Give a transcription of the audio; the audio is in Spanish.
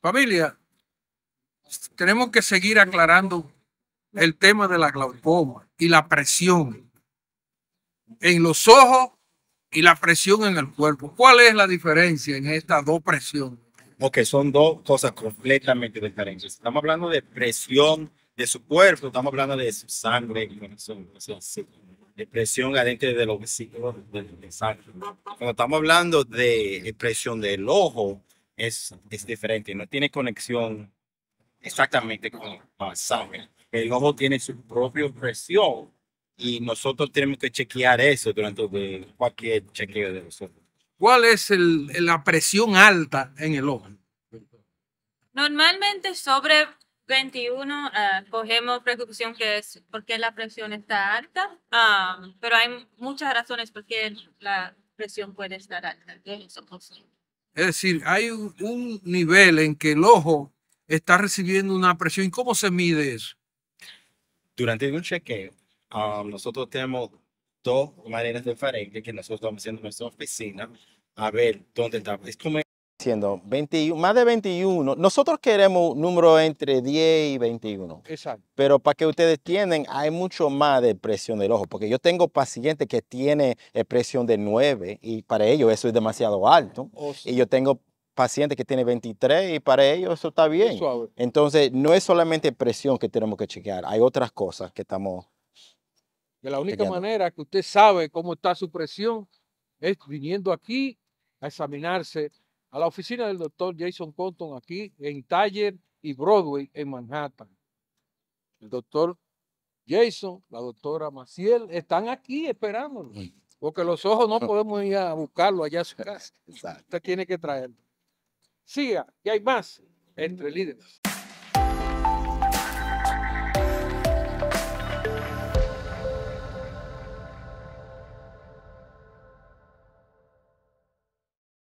Familia, tenemos que seguir aclarando el tema de la glaucoma y la presión en los ojos y la presión en el cuerpo. ¿Cuál es la diferencia en estas dos presiones? Ok, son dos cosas completamente diferentes. Estamos hablando de presión de su cuerpo, estamos hablando de su sangre, de presión adentro de los vesículos sangre. Cuando estamos hablando de presión del ojo, es, es diferente, no tiene conexión exactamente con la sangre. El ojo tiene su propia presión y nosotros tenemos que chequear eso durante cualquier chequeo de nosotros. ¿Cuál es el, la presión alta en el ojo? Normalmente sobre 21 uh, eh, cogemos precaución que es porque la presión está alta, um, pero hay muchas razones por qué la presión puede estar alta. Es decir, hay un, un nivel en que el ojo está recibiendo una presión. ¿Y cómo se mide eso? Durante un chequeo, um, nosotros tenemos dos maneras diferentes que nosotros estamos haciendo en nuestra oficina a ver dónde está. Es como siendo 21, más de 21. Nosotros queremos un número entre 10 y 21. Exacto. Pero para que ustedes tienen, hay mucho más de presión del ojo, porque yo tengo pacientes que tienen presión de 9 y para ellos eso es demasiado alto. Oh, y yo tengo pacientes que tienen 23 y para ellos eso está bien. Entonces, no es solamente presión que tenemos que chequear, hay otras cosas que estamos... De la única manera que usted sabe cómo está su presión es viniendo aquí a examinarse a la oficina del doctor Jason Compton aquí en Taller y Broadway en Manhattan. El doctor Jason, la doctora Maciel, están aquí esperándonos. Porque los ojos no podemos ir a buscarlo allá a su casa. Usted tiene que traerlo. Siga, y hay más entre líderes.